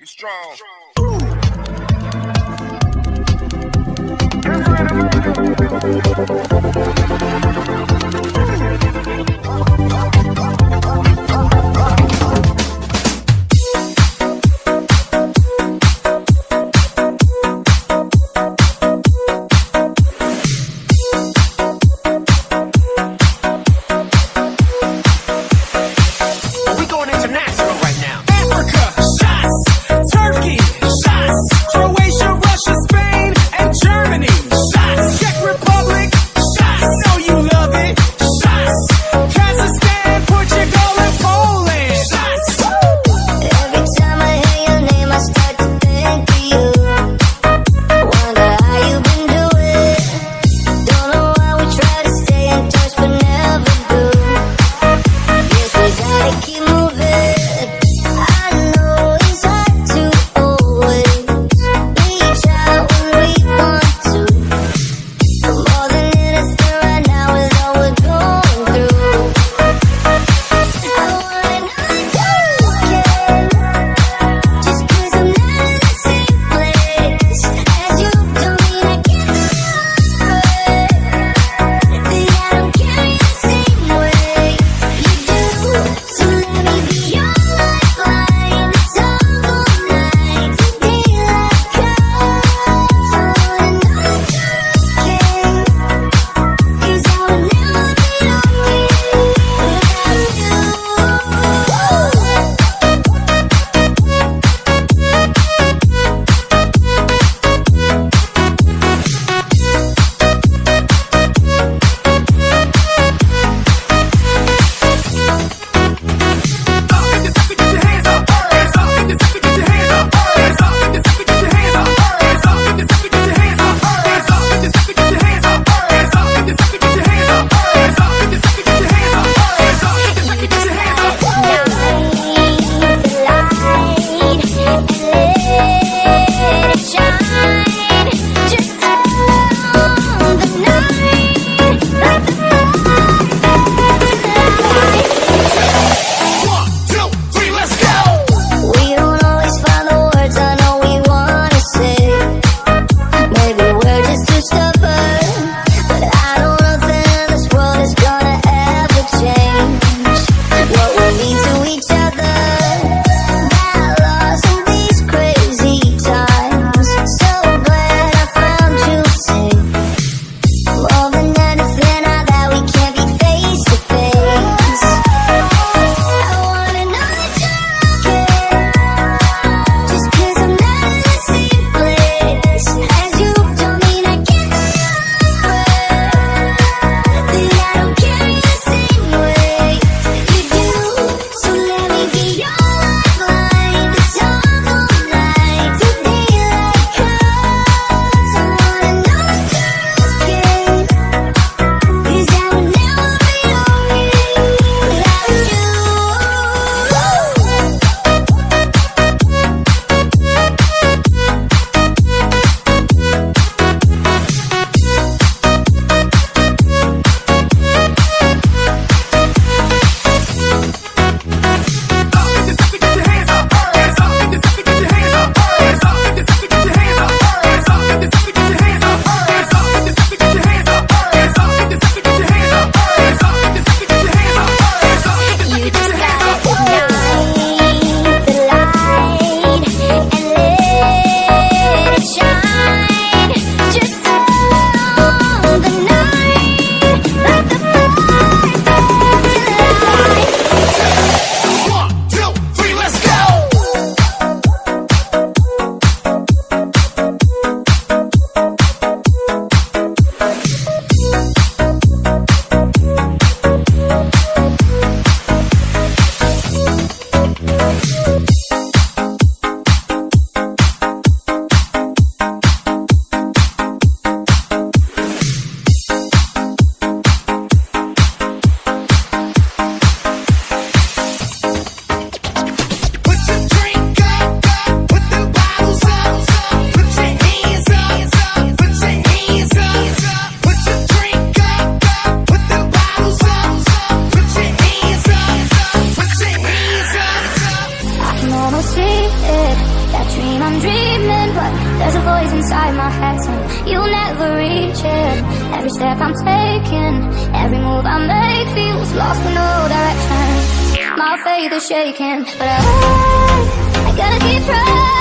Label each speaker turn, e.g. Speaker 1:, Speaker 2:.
Speaker 1: Be strong.
Speaker 2: We step I'm taking. Every move I make feels lost in no direction. My faith is shaking But I, I gotta keep trying.